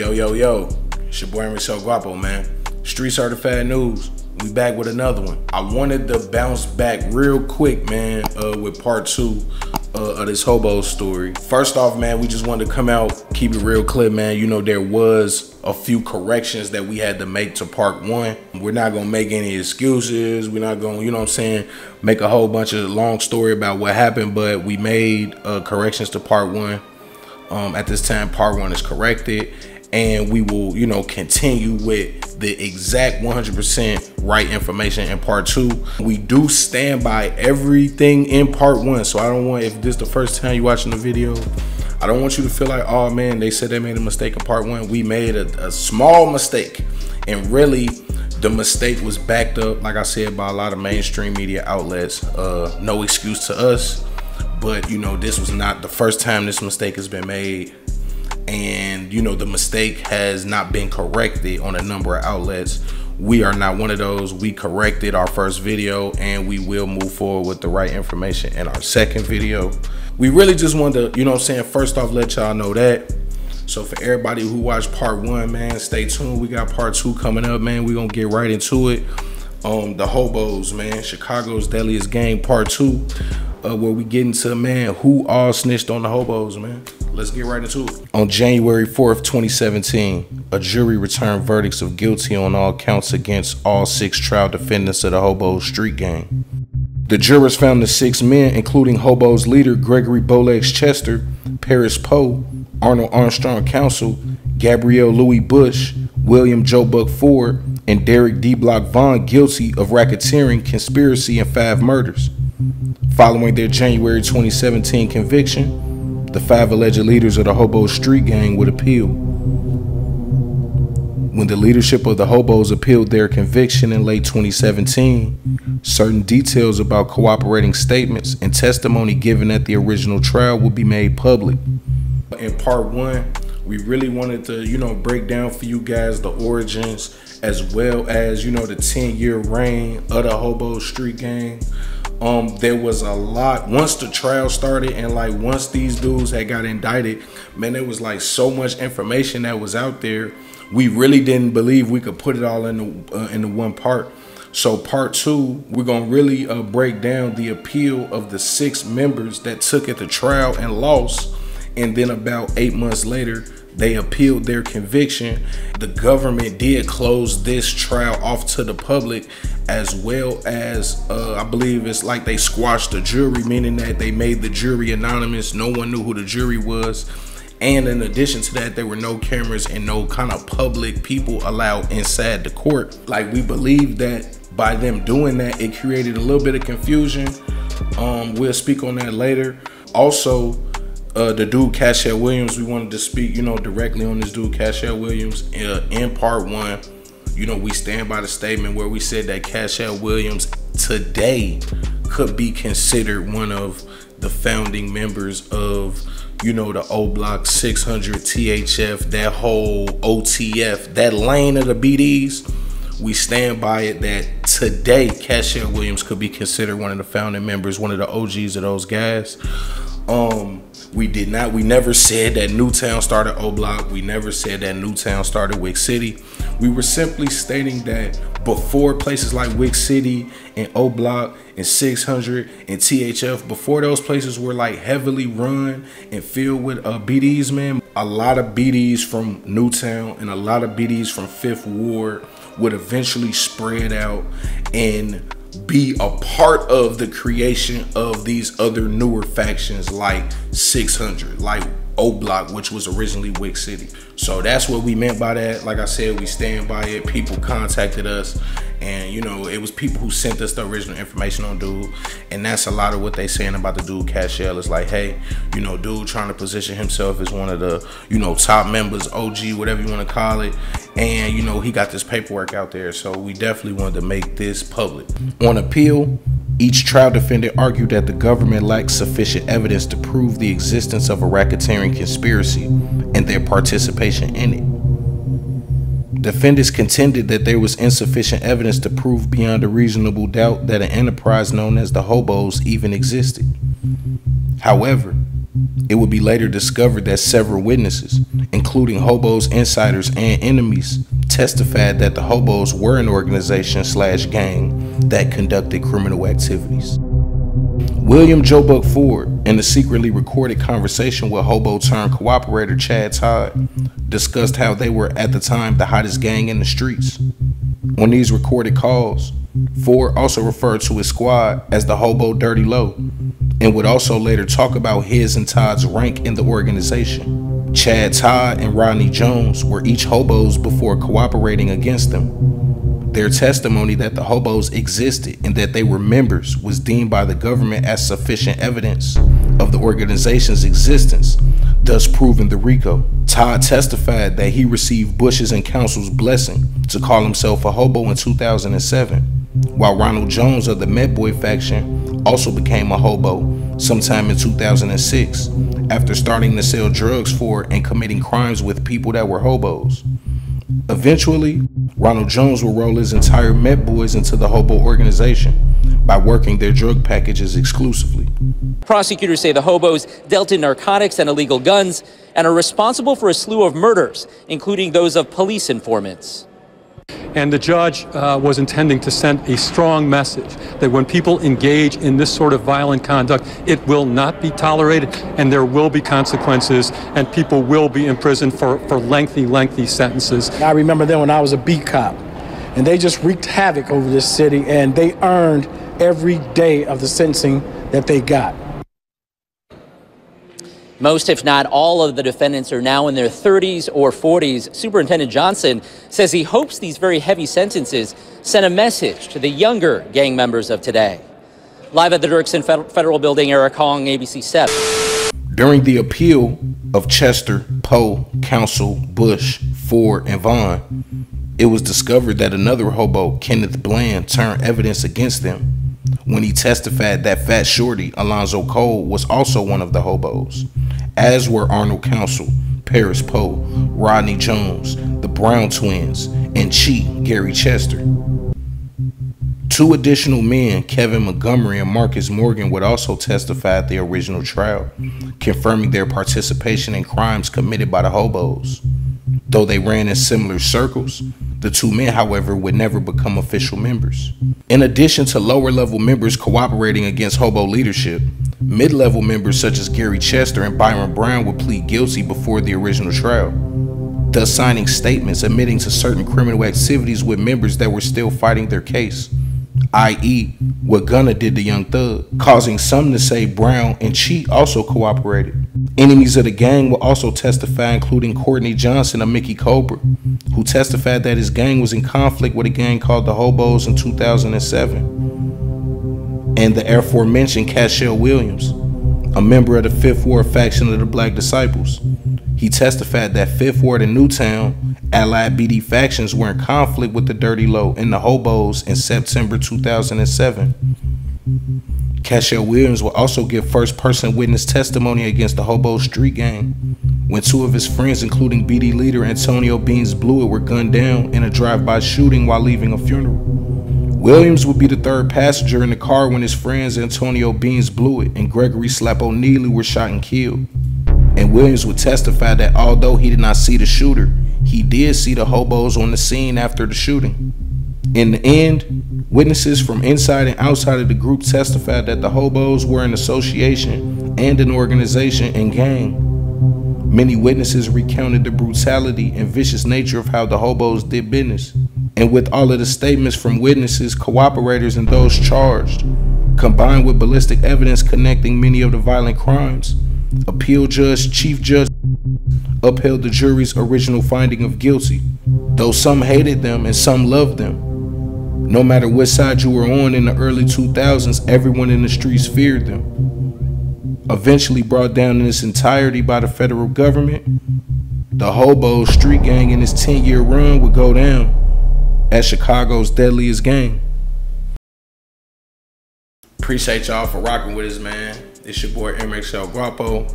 Yo, yo, yo. It's your boy Michelle Guapo, man. Street Certified News. We back with another one. I wanted to bounce back real quick, man, uh, with part two uh, of this hobo story. First off, man, we just wanted to come out, keep it real clear, man. You know, there was a few corrections that we had to make to part one. We're not gonna make any excuses. We're not gonna, you know what I'm saying, make a whole bunch of long story about what happened, but we made uh, corrections to part one. Um, at this time, part one is corrected and we will, you know, continue with the exact 100% right information in part two. We do stand by everything in part one. So I don't want, if this is the first time you're watching the video, I don't want you to feel like, oh man, they said they made a mistake in part one. We made a, a small mistake. And really, the mistake was backed up, like I said, by a lot of mainstream media outlets. Uh, no excuse to us. But, you know, this was not the first time this mistake has been made and you know the mistake has not been corrected on a number of outlets. We are not one of those. We corrected our first video and we will move forward with the right information in our second video. We really just wanted to you know i'm saying first off let y'all know that. So for everybody who watched part one man stay tuned. We got part two coming up man. We gonna get right into it. Um the hobos man chicago's deadliest gang part two uh, where we get into man who all snitched on the hobos man let's get right into it. On January 4th, 2017, a jury returned verdicts of guilty on all counts against all six trial defendants of the Hobo Street Gang. The jurors found the six men, including Hobo's leader Gregory Bowlegs Chester, Paris Poe, Arnold Armstrong Council, Gabriel Louis Bush, William Joe Buck Ford, and Derek D. Block Vaughn guilty of racketeering, conspiracy, and five murders. Following their January 2017 conviction, the five alleged leaders of the Hobo Street Gang would appeal. When the leadership of the Hobos appealed their conviction in late 2017, certain details about cooperating statements and testimony given at the original trial will be made public. In part one, we really wanted to, you know, break down for you guys the origins as well as, you know, the 10 year reign of the Hobo Street Gang um there was a lot. Once the trial started and like once these dudes had got indicted man there was like so much information that was out there. We really didn't believe we could put it all in the uh, into one part. So part two we're gonna really uh, break down the appeal of the six members that took it to trial and lost. And then about eight months later they appealed their conviction. The government did close this trial off to the public as well as uh, I believe it's like they squashed the jury, meaning that they made the jury anonymous. No one knew who the jury was. And in addition to that, there were no cameras and no kind of public people allowed inside the court. Like we believe that by them doing that, it created a little bit of confusion. Um, we'll speak on that later. Also, uh, the dude Cashel Williams, we wanted to speak, you know, directly on this dude Cashel Williams uh, in part one. You know, we stand by the statement where we said that Cashel Williams today could be considered one of the founding members of, you know, the O Block 600 THF, that whole OTF, that lane of the BDs. We stand by it that today Cashel Williams could be considered one of the founding members, one of the OGs of those guys. Um, we did not, we never said that Newtown started O Block. We never said that Newtown started Wick City. We were simply stating that before places like Wick City and O Block and 600 and THF, before those places were like heavily run and filled with uh, BDs, man, a lot of BDs from Newtown and a lot of BDs from Fifth Ward would eventually spread out and be a part of the creation of these other newer factions like 600, like O Block, which was originally Wick City. So that's what we meant by that. Like I said, we stand by it. People contacted us, and you know, it was people who sent us the original information on dude, and that's a lot of what they saying about the dude Cashel. Is like, hey, you know, dude trying to position himself as one of the, you know, top members, OG, whatever you want to call it, and you know, he got this paperwork out there. So we definitely wanted to make this public. On appeal, each trial defendant argued that the government lacked sufficient evidence to prove the existence of a racketeering conspiracy and their participation in it. Defendants contended that there was insufficient evidence to prove beyond a reasonable doubt that an enterprise known as the Hobos even existed. However, It would be later discovered that several witnesses, including hobos, insiders, and enemies, testified that the hobos were an organization slash gang that conducted criminal activities. William Joe Buck Ford, in a secretly recorded conversation with hobo turned cooperator Chad Todd, discussed how they were at the time the hottest gang in the streets. On these recorded calls, Ford also referred to his squad as the Hobo Dirty Low and would also later talk about his and Todd's rank in the organization. Chad Todd and Rodney Jones were each hobos before cooperating against them. Their mm-hmm. testimony that the hobos existed and that they were members was deemed by the government as sufficient evidence of the organization's existence, thus proving the RICO. Todd testified that he received Bush's and Council's blessing to call himself a hobo in 2007 while Ronald Jones of the Met Boy faction also became a hobo sometime in 2006 after starting to sell drugs for and committing crimes with people that were hobos. Eventually, Ronald Jones will roll his entire Met Boys into the hobo organization by working their drug packages exclusively. Prosecutors say the hobos dealt in narcotics and illegal guns and are responsible for a slew of murders, including those of police informants. And the judge uh, was intending to send a strong message that when people engage in this sort of violent conduct, it will not be tolerated and there will be consequences and people will be imprisoned for, for lengthy, lengthy sentences. I remember then when I was a beat cop and they just wreaked havoc over this city and they earned every day of the sentencing that they got. Most, if not all, of the defendants are now in their 30s or 40s. Superintendent Johnson says he hopes these very heavy sentences send a message to the younger gang members of today. Live at the Dirksen Federal Building, Eric Horng, ABC 7. During the appeal of Chester, Poe, Council, Bush, Ford, and Vaughn, it was discovered that another hobo, Kenneth Bland, turned evidence against them when he testified that Fat Shorty, Alonzo Cole, was also one of the hobos, as were Arnold Council, Paris Poe, Rodney Jones, the Brown twins, and Chi, Gary Chester. Two additional men, Kevin Montgomery and Marcus Morgan, would also testify at the original trial, confirming their participation in crimes committed by the hobos. Though they ran in similar circles, the two men, however, would never become official members. In addition to lower level members cooperating against hobo leadership, mid level members such as Gary Chester and Byron Brown would plead guilty before the original trial, thus signing statements admitting to certain criminal activities with members that were still fighting their case i.e., what Gunna did to Young Thug, causing some to say Brown and Chi also cooperated. Enemies of the gang will also testify, including Courtney Johnson of Mickey Cobra, who testified that his gang was in conflict with a gang called the Hobos in 2007, and the aforementioned Cashel Williams, a member of the Fifth Ward faction of the Black Disciples. He testified that Fifth Ward and Newtown allied BD factions were in conflict with the Dirty Low and the Hobos in September 2007. Cashel Williams will also give first person witness testimony against the Hobo Street Gang when two of his friends, including BD leader Antonio Beans Blewett, were gunned down in a drive by shooting while leaving a funeral. Williams would be the third passenger in the car when his friends Antonio Beans Blewett and Gregory Slap O'Neely were shot and killed and Williams would testify that although he did not see the shooter, he did see the hobos on the scene after the shooting. In the end, witnesses from inside and outside of the group testified that the hobos were an association and an organization and gang. Many witnesses recounted the brutality and vicious nature of how the hobos did business. And with all of the statements from witnesses, cooperators, and those charged, combined with ballistic evidence connecting many of the violent crimes, Appeal Judge Chief Judge upheld the jury's original finding of guilty, though some hated them and some loved them. No matter what side you were on in the early 2000s, everyone in the streets feared them. Eventually brought down in its entirety by the federal government, the Hobo Street Gang in its 10 year run would go down as Chicago's deadliest gang. Appreciate y'all for rocking with us, man. It's your boy MXL Guapo.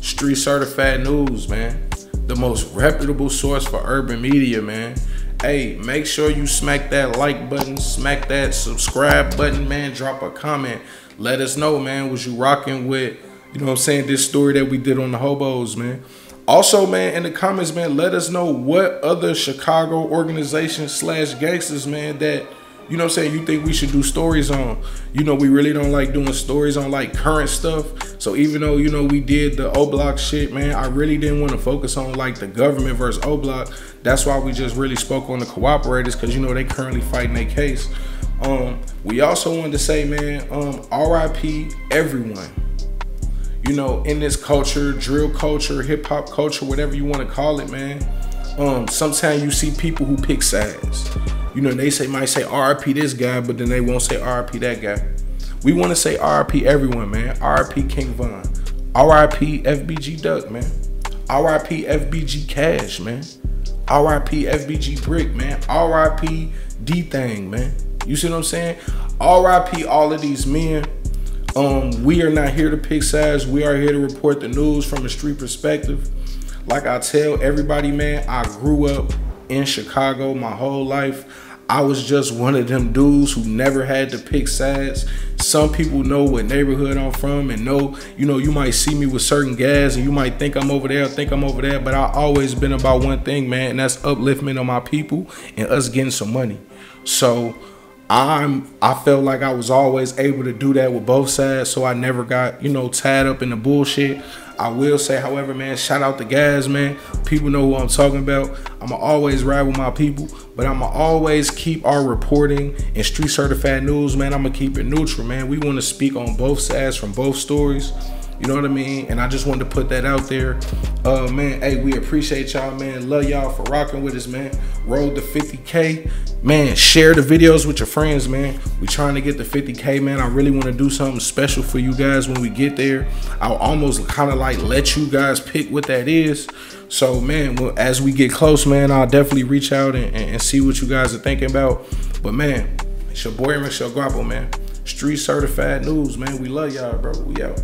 Street Certified News, man. The most reputable source for urban media, man. Hey, make sure you smack that like button, smack that subscribe button, man. Drop a comment. Let us know, man. Was you rocking with, You know what I'm saying? This story that we did on the hobos, man. Also, man, in the comments, man, let us know what other Chicago organizations slash gangsters, man, that you know I'm saying, you think we should do stories on. You know, we really don't like doing stories on like current stuff. So even though, you know, we did the O Block shit, man, I really didn't want to focus on like the government versus O Block. That's why we just really spoke on the cooperators, because you know they currently fighting their case. Um, we also wanted to say, man, um, RIP everyone you know, in this culture, drill culture, hip hop culture, whatever you want to call it, man. Um, sometimes you see people who pick sides. You know, they say might say RP this guy, but then they won't say RP that guy. We want to say RP everyone, man. RP King Von. RIP FBG Duck, man. RIP FBG Cash, man. RIP FBG Brick, man. RIP D Thing, man. You see what I'm saying? RIP all of these men um, we are not here to pick sides. We are here to report the news from a street perspective. Like I tell everybody, man, I grew up in Chicago my whole life. I was just one of them dudes who never had to pick sides. Some people know what neighborhood I'm from and know, you know, you might see me with certain guys and you might think I'm over there, think I'm over there, but I always been about one thing, man, and that's upliftment of my people and us getting some money. So I'm I felt like I was always able to do that with both sides, so I never got you know tied up in the bullshit. I will say, however, man, shout out the guys, man. People know who I'm talking about. I'ma always ride with my people, but I'ma always keep our reporting and street certified news, man. I'ma keep it neutral, man. We want to speak on both sides from both stories. You know what I mean? And I just wanted to put that out there. Uh, man, hey, we appreciate y'all, man. Love y'all for rocking with us, man. Road to 50K. Man, share the videos with your friends, man. We trying to get to 50K, man. I really want to do something special for you guys when we get there. I'll almost kind of like let you guys pick what that is. So, man, as we get close, man, I'll definitely reach out and, and, see what you guys are thinking about. But, man, it's your boy Michelle Guapo, man. Street certified news, man. We love y'all, bro. We out.